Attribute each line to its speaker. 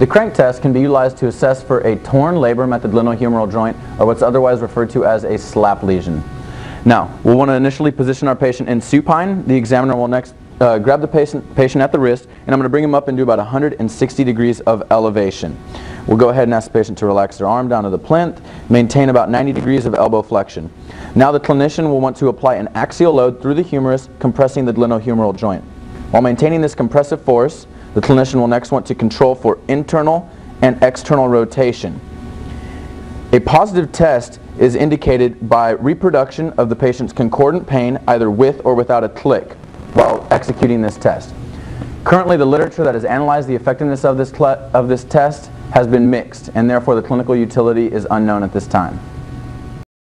Speaker 1: The crank test can be utilized to assess for a torn labrum at the glenohumeral joint or what's otherwise referred to as a slap lesion. Now, we'll want to initially position our patient in supine. The examiner will next uh, grab the patient, patient at the wrist and I'm going to bring him up and do about 160 degrees of elevation. We'll go ahead and ask the patient to relax their arm down to the plinth, maintain about 90 degrees of elbow flexion. Now the clinician will want to apply an axial load through the humerus, compressing the glenohumeral joint. While maintaining this compressive force, the clinician will next want to control for internal and external rotation. A positive test is indicated by reproduction of the patient's concordant pain either with or without a click while executing this test. Currently, the literature that has analyzed the effectiveness of this, of this test has been mixed, and therefore the clinical utility is unknown at this time.